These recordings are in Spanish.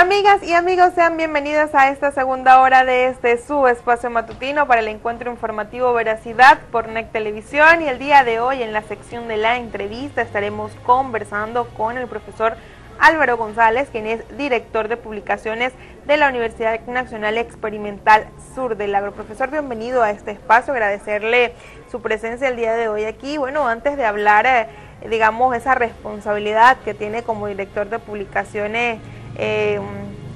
Amigas y amigos, sean bienvenidos a esta segunda hora de este su espacio matutino para el encuentro informativo Veracidad por NEC Televisión y el día de hoy en la sección de la entrevista estaremos conversando con el profesor Álvaro González, quien es director de publicaciones de la Universidad Nacional Experimental Sur del Agro. Profesor, bienvenido a este espacio, agradecerle su presencia el día de hoy aquí. Bueno, antes de hablar, eh, digamos, esa responsabilidad que tiene como director de publicaciones, eh,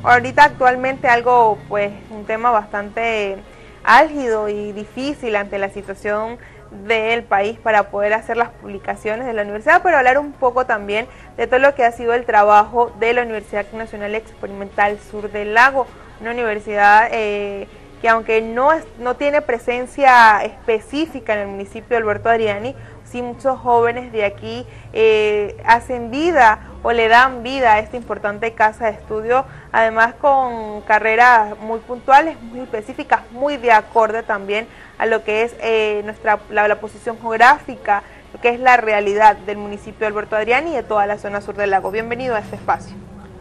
ahorita actualmente algo, pues, un tema bastante álgido y difícil ante la situación del país para poder hacer las publicaciones de la universidad, pero hablar un poco también de todo lo que ha sido el trabajo de la Universidad Nacional Experimental Sur del Lago, una universidad eh, que aunque no, no tiene presencia específica en el municipio de Alberto Adriani, sí muchos jóvenes de aquí eh, hacen vida o le dan vida a esta importante casa de estudio, además con carreras muy puntuales, muy específicas, muy de acorde también a lo que es eh, nuestra la, posición geográfica, lo que es la realidad del municipio de Alberto Adrián y de toda la zona sur del lago. Bienvenido a este espacio.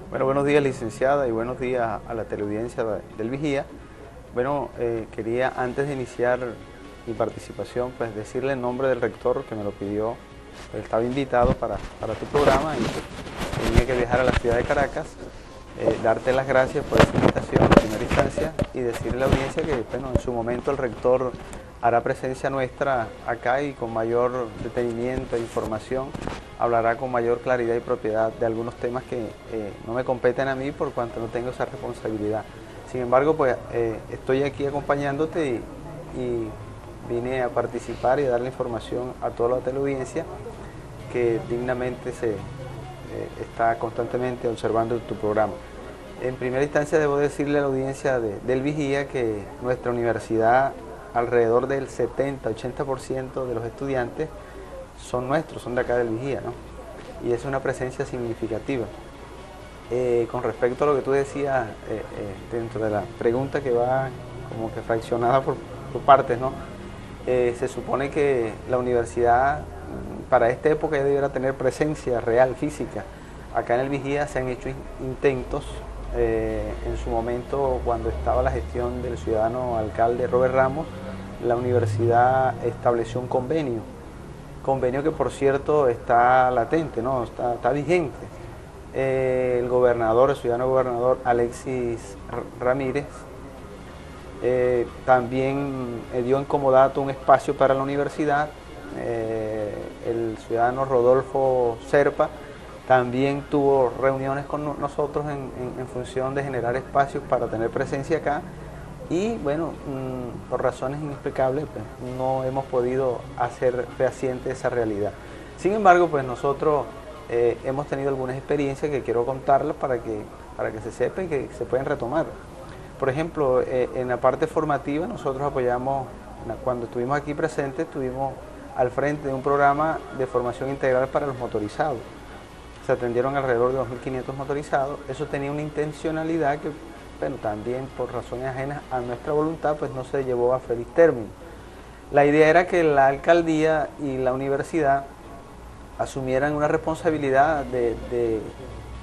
Bueno, buenos días licenciada y buenos días a la teleaudiencia del Vigía. Bueno, eh, quería antes de iniciar mi participación, pues decirle el nombre del rector que me lo pidió. Él estaba invitado para, para tu programa y tenía que viajar a la ciudad de Caracas eh, darte las gracias por esta invitación en primera instancia y decirle a la audiencia que bueno, en su momento el rector hará presencia nuestra acá y con mayor detenimiento e información hablará con mayor claridad y propiedad de algunos temas que eh, no me competen a mí por cuanto no tengo esa responsabilidad. Sin embargo, pues eh, estoy aquí acompañándote y, vine a participar y a darle información a toda la teleaudiencia que dignamente se, está constantemente observando tu programa. En primera instancia debo decirle a la audiencia del Vigía que nuestra universidad, alrededor del 70-80% de los estudiantes son nuestros, son de acá del Vigía, ¿no? Y es una presencia significativa. Eh, con respecto a lo que tú decías eh, dentro de la pregunta que va como que fraccionada por, por partes, ¿no? se supone que la universidad para esta época ya debiera tener presencia real, física. Acá en el Vigía se han hecho intentos, eh, en su momento cuando estaba la gestión del ciudadano alcalde Robert Ramos, la universidad estableció un convenio, convenio que por cierto está latente, ¿no? está, vigente. Eh, el gobernador, el ciudadano gobernador Alexis Ramírez, eh, también dio en comodato un espacio para la universidad el ciudadano Rodolfo Serpa también tuvo reuniones con nosotros en, función de generar espacios para tener presencia acá y bueno, mm, por razones inexplicables pues, no hemos podido hacer fehaciente esa realidad. Sin embargo, pues nosotros eh, hemos tenido algunas experiencias que quiero contarlas para que, para que se sepa y que se puedan retomar. Por ejemplo, eh, en la parte formativa nosotros apoyamos, cuando estuvimos aquí presentes, tuvimos al frente de un programa de formación integral para los motorizados. Se atendieron alrededor de 2.500 motorizados. Eso tenía una intencionalidad que, bueno, también por razones ajenas a nuestra voluntad, pues no se llevó a feliz término. La idea era que la alcaldía y la universidad asumieran una responsabilidad de,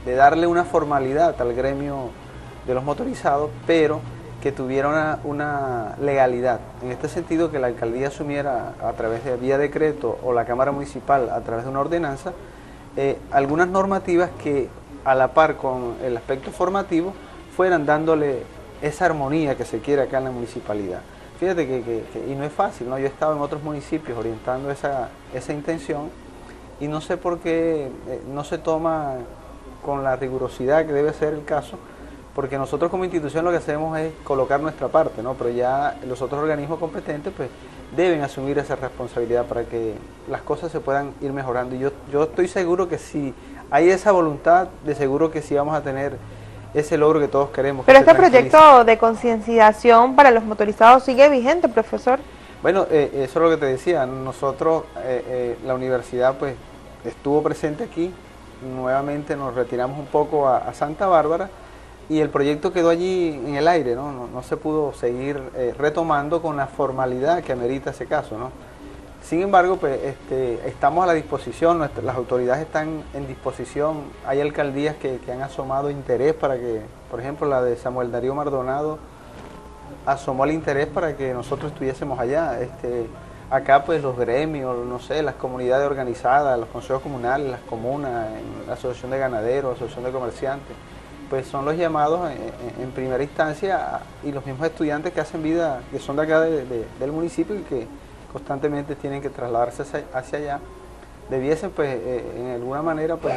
de darle una formalidad al gremio de los motorizados, pero que tuviera una, legalidad. En este sentido, que la alcaldía asumiera a través de vía decreto o la Cámara Municipal a través de una ordenanza eh, algunas normativas que a la par con el aspecto formativo fueran dándole esa armonía que se quiere acá en la municipalidad. Fíjate que, y no es fácil, ¿no? yo he estado en otros municipios orientando esa, esa intención y no sé por qué eh, no se toma con la rigurosidad que debe ser el caso, porque nosotros como institución lo que hacemos es colocar nuestra parte, ¿no? pero ya los otros organismos competentes pues deben asumir esa responsabilidad para que las cosas se puedan ir mejorando. Y yo, yo estoy seguro que si hay esa voluntad, de seguro que sí vamos a tener ese logro que todos queremos. Pero este proyecto de concienciación para los motorizados sigue vigente, profesor. Bueno, eh, eso es lo que te decía, nosotros, eh, eh, la universidad pues estuvo presente aquí, nuevamente nos retiramos un poco a Santa Bárbara, y el proyecto quedó allí en el aire, no, no, se pudo seguir eh, retomando con la formalidad que amerita ese caso. ¿no? Sin embargo, pues, este, estamos a la disposición, las autoridades están en disposición. Hay alcaldías que, han asomado interés para que, por ejemplo, la de Samuel Darío Mardonado asomó el interés para que nosotros estuviésemos allá. Este, acá, pues, los gremios, no sé, las comunidades organizadas, los consejos comunales, las comunas, la asociación de ganaderos, la asociación de comerciantes, pues son los llamados en, primera instancia y los mismos estudiantes que hacen vida, que son de acá del municipio y que constantemente tienen que trasladarse hacia, allá, debiesen pues eh, en alguna manera pues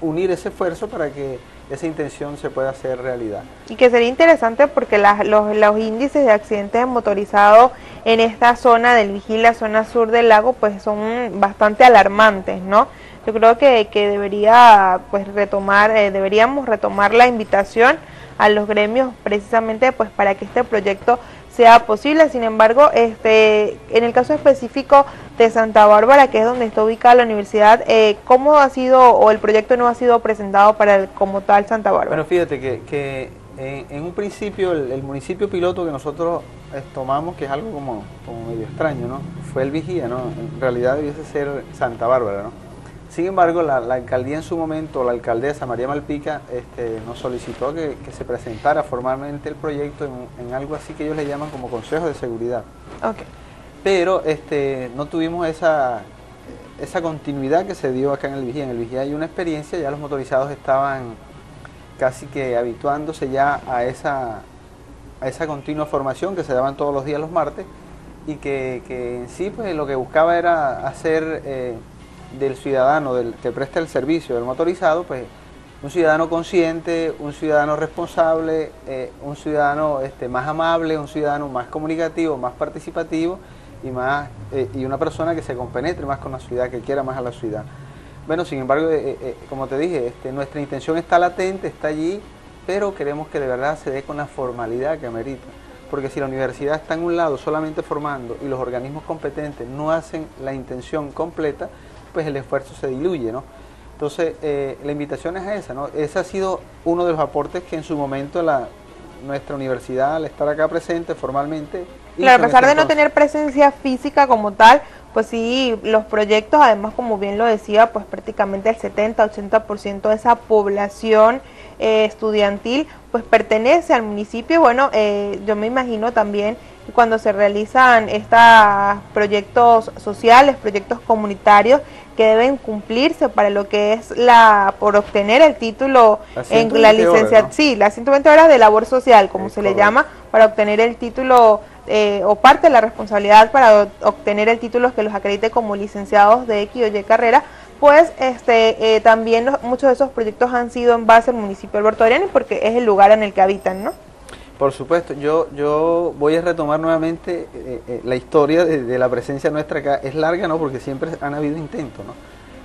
unir ese esfuerzo para que esa intención se pueda hacer realidad. Y que sería interesante porque los, los, índices de accidentes motorizados en esta zona del Vigil, la zona sur del lago, pues son bastante alarmantes, ¿no? Yo creo que, que debería pues retomar, eh, deberíamos retomar la invitación a los gremios precisamente pues para que este proyecto sea posible. Sin embargo, este, en el caso específico de Santa Bárbara, que es donde está ubicada la universidad, eh, ¿cómo ha sido o el proyecto no ha sido presentado para el, como tal Santa Bárbara? Bueno, fíjate que, que en, un principio el, municipio piloto que nosotros eh, tomamos, que es algo como, como medio extraño, ¿no? Fue el Vigía, ¿no? En realidad debiese ser Santa Bárbara, ¿no? Sin embargo, la, alcaldía en su momento, la alcaldesa María Malpica, este, nos solicitó que, se presentara formalmente el proyecto en, algo así que ellos le llaman como Consejo de Seguridad. Pero este, no tuvimos esa, esa continuidad que se dio acá en el Vigía. En el Vigía hay una experiencia, ya los motorizados estaban casi que habituándose ya a esa, a esa continua formación que se daban todos los días los martes y que, en sí pues, lo que buscaba era hacer... Eh, del ciudadano del, que presta el servicio del motorizado, pues un ciudadano consciente, un ciudadano responsable, eh, un ciudadano este, más amable, un ciudadano más comunicativo, más participativo y, más, eh, y una persona que se compenetre más con la ciudad, que quiera más a la ciudad. Bueno, sin embargo, eh, como te dije, este, nuestra intención está latente, está allí, pero queremos que de verdad se dé con la formalidad que amerita. Porque si la universidad está en un lado solamente formando y los organismos competentes no hacen la intención completa, pues el esfuerzo se diluye, ¿no? Entonces, eh, la invitación es esa, ¿no? Ese ha sido uno de los aportes que en su momento la, nuestra universidad, al estar acá presente formalmente... Claro, a pesar de no tener presencia física como tal, pues sí, los proyectos, además, como bien lo decía, pues prácticamente el 70-80% de esa población eh, estudiantil, pues pertenece al municipio. Bueno, eh, yo me imagino también cuando se realizan estos proyectos sociales, proyectos comunitarios que deben cumplirse para lo que es la por obtener el título en la licencia, sí, las 120 horas de labor social, como se le llama, para obtener el título eh, o parte de la responsabilidad para obtener el título que los acredite como licenciados de X o Y carrera, pues este eh, también muchos de esos proyectos han sido en base al municipio de Alberto Adriani porque es el lugar en el que habitan, ¿no? Por supuesto, yo, yo voy a retomar nuevamente eh, eh, la historia de, la presencia nuestra acá. Es larga, ¿no? Porque siempre han habido intentos, ¿no?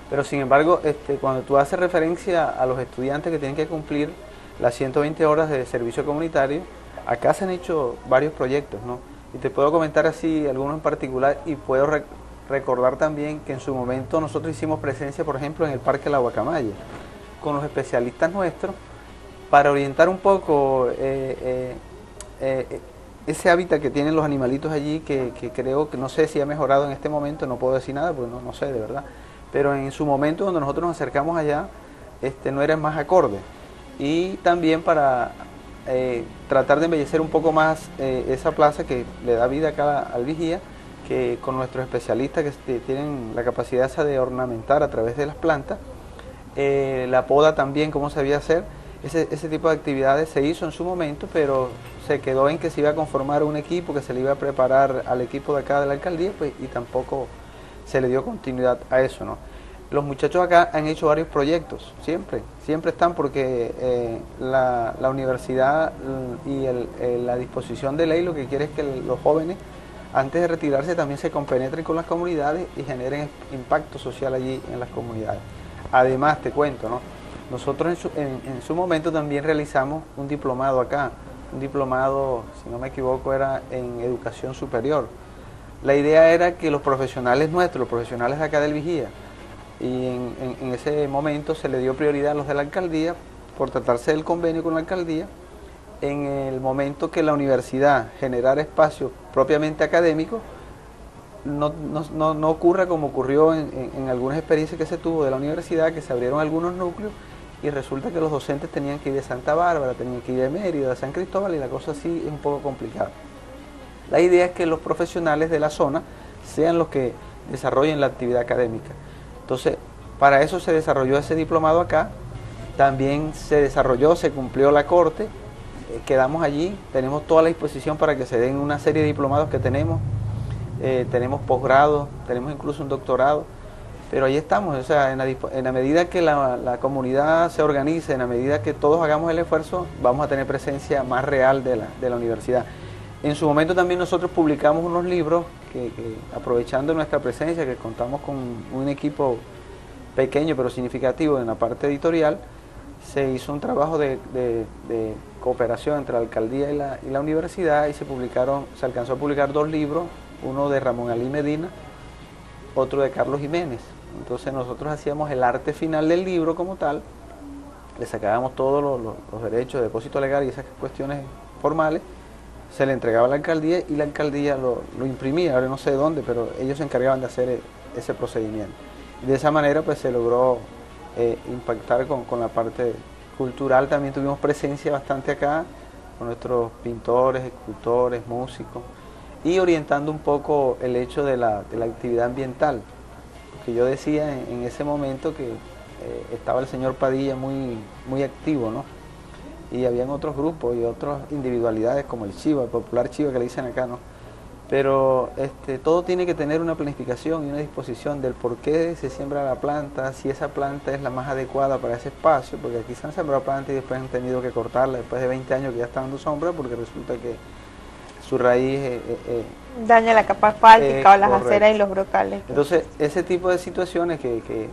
Pero sin embargo, este, cuando tú haces referencia a los estudiantes que tienen que cumplir las 120 horas de servicio comunitario, acá se han hecho varios proyectos, ¿no? Y te puedo comentar así algunos en particular y puedo recordar también que en su momento nosotros hicimos presencia, por ejemplo, en el Parque La Guacamaya, con los especialistas nuestros para orientar un poco eh, eh, eh, ese hábitat que tienen los animalitos allí, que, creo que no sé si ha mejorado en este momento, no puedo decir nada porque no, no sé de verdad, pero en su momento cuando nosotros nos acercamos allá, este, no era más acorde. Y también para tratar de embellecer un poco más esa plaza que le da vida acá al vigía, que con nuestros especialistas que tienen la capacidad esa de ornamentar a través de las plantas, la poda también, cómo se debía hacer, ese, tipo de actividades se hizo en su momento, pero se quedó en que se iba a conformar un equipo, que se le iba a preparar al equipo de acá de la alcaldía, pues, y tampoco se le dio continuidad a eso, ¿no? Los muchachos acá han hecho varios proyectos, siempre, siempre están porque eh, la, universidad y la disposición de ley lo que quiere es que los jóvenes, antes de retirarse, también se compenetren con las comunidades y generen impacto social allí en las comunidades. Además, te cuento, ¿no? Nosotros en su, momento también realizamos un diplomado acá, un diplomado, si no me equivoco, era en educación superior. La idea era que los profesionales nuestros, los profesionales de acá del Vigía, y en, ese momento se le dio prioridad a los de la alcaldía por tratarse del convenio con la alcaldía, en el momento que la universidad generara espacio propiamente académico, no, no, no, ocurra como ocurrió en, en, algunas experiencias que se tuvo de la universidad, que se abrieron algunos núcleos y resulta que los docentes tenían que ir de Santa Bárbara, tenían que ir de Mérida, de San Cristóbal y la cosa así es un poco complicada. La idea es que los profesionales de la zona sean los que desarrollen la actividad académica. Entonces, para eso se desarrolló ese diplomado acá, también se desarrolló, se cumplió la corte, eh, quedamos allí, tenemos toda la disposición para que se den una serie de diplomados que tenemos, eh, tenemos posgrado, tenemos incluso un doctorado, pero ahí estamos, o sea, en la, medida que la, comunidad se organice, en la medida que todos hagamos el esfuerzo, vamos a tener presencia más real de la, universidad. En su momento también nosotros publicamos unos libros que, aprovechando nuestra presencia, que contamos con un equipo pequeño pero significativo en la parte editorial, se hizo un trabajo de, cooperación entre la alcaldía y la, y la, universidad y se publicaron, se alcanzó a publicar dos libros, uno de Ramón Alí Medina, otro de Carlos Jiménez. Entonces nosotros hacíamos el arte final del libro como tal, le sacábamos todos los, derechos de depósito legal y esas cuestiones formales se le entregaba a la alcaldía y la alcaldía lo, imprimía, ahora no sé dónde, pero ellos se encargaban de hacer e, ese procedimiento. de esa manera pues se logró eh, impactar con, la parte cultural, también tuvimos presencia bastante acá, con nuestros pintores, escultores, músicos, y orientando un poco el hecho de la, actividad ambiental, porque yo decía en, ese momento que eh, estaba el señor Padilla muy, muy activo, ¿no? y habían otros grupos y otras individualidades como el Chiva, el popular Chiva que le dicen acá, ¿no? Pero este, todo tiene que tener una planificación y una disposición del por qué se siembra la planta, si esa planta es la más adecuada para ese espacio, porque aquí se han sembrado plantas y después han tenido que cortarla después de 20 años que ya está dando sombra, porque resulta que su raíz... Eh, eh, eh, Daña la capa asfáltica o las aceras y los brocales. Entonces, ese tipo de situaciones que, que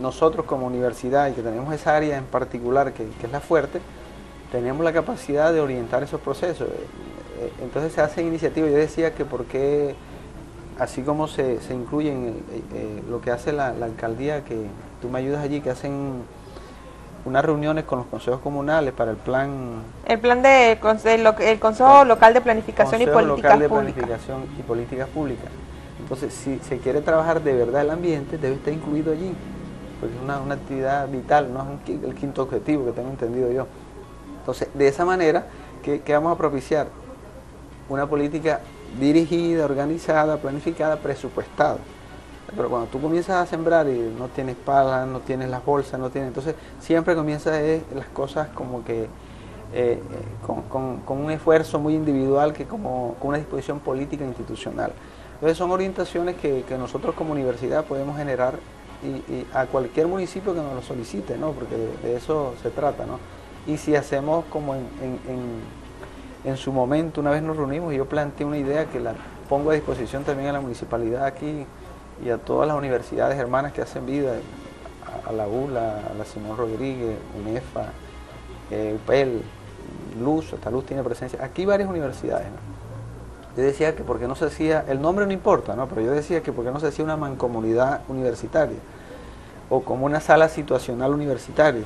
nosotros como universidad y que tenemos esa área en particular que, es la fuerte, tenemos la capacidad de orientar esos procesos. Eh, eh, entonces se hacen iniciativas. Yo decía que porque, así como se, se incluye en eh, lo que hace la, alcaldía, que tú me ayudas allí, que hacen unas reuniones con los consejos comunales para el plan... El plan de el, Consejo Local de Planificación y Políticas de Planificación y Políticas Públicas. Entonces, si se quiere trabajar de verdad el ambiente, debe estar incluido allí porque es una, actividad vital, no es el quinto objetivo que tengo entendido yo. Entonces, de esa manera, ¿qué, vamos a propiciar? Una política dirigida, organizada, planificada, presupuestada. Pero cuando tú comienzas a sembrar y no tienes palas, no tienes las bolsas, no tienes, entonces siempre comienzas las cosas como que eh, con, un esfuerzo muy individual que como con una disposición política e institucional. Entonces son orientaciones que, que nosotros como universidad podemos generar y, a cualquier municipio que nos lo solicite, ¿no? porque de, eso se trata. ¿no? Y si hacemos como en, en, su momento, una vez nos reunimos y yo planteé una idea que la pongo a disposición también a la municipalidad aquí y a todas las universidades hermanas que hacen vida, a, la ULA, a la Simón Rodríguez, UNEFA, eh, UPEL, Luz, hasta Luz tiene presencia, aquí varias universidades. Yo decía que porque no se hacía, el nombre no importa, ¿no? pero yo decía que porque no se hacía una mancomunidad universitaria o como una sala situacional universitaria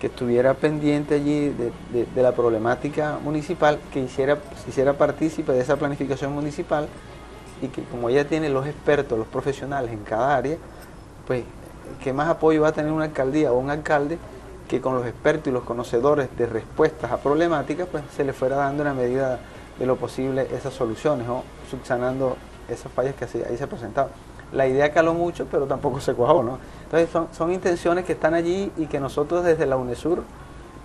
que estuviera pendiente allí de, la problemática municipal, que hiciera, hiciera partícipe de esa planificación municipal y que como ella tiene los expertos, los profesionales en cada área, pues qué más apoyo va a tener una alcaldía o un alcalde que con los expertos y los conocedores de respuestas a problemáticas, pues se le fuera dando una medida de lo posible esas soluciones o subsanando esas fallas que ahí se presentaban. La idea caló mucho, pero tampoco se cuajó, ¿no? Entonces son, intenciones que están allí y que nosotros desde la UNESUR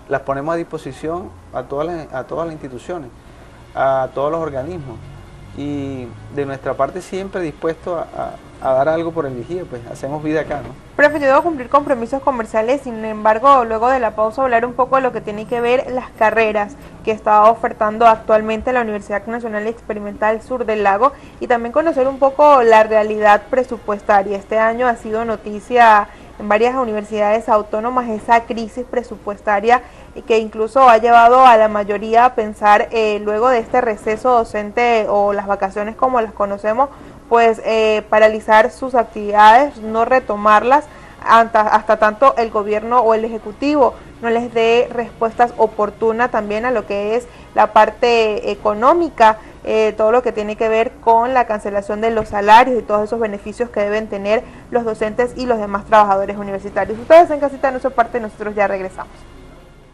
las ponemos a disposición a todas a todas las instituciones, a todos los organismos y de nuestra parte siempre dispuesto a, dar algo por el vigía, pues hacemos vida acá, ¿no? Profe, yo debo cumplir compromisos comerciales, sin embargo, luego de la pausa hablar un poco de lo que tiene que ver las carreras que está ofertando actualmente la Universidad Nacional Experimental Sur del Lago y también conocer un poco la realidad presupuestaria. Este año ha sido noticia en varias universidades autónomas esa crisis presupuestaria que incluso ha llevado a la mayoría a pensar eh, luego de este receso docente o las vacaciones como las conocemos, pues eh, paralizar sus actividades, no retomarlas hasta, hasta tanto el gobierno o el ejecutivo no les dé respuestas oportunas también a lo que es la parte económica eh, todo lo que tiene que ver con la cancelación de los salarios y todos esos beneficios que deben tener los docentes y los demás trabajadores universitarios. Ustedes en casita no son parte, nosotros ya regresamos.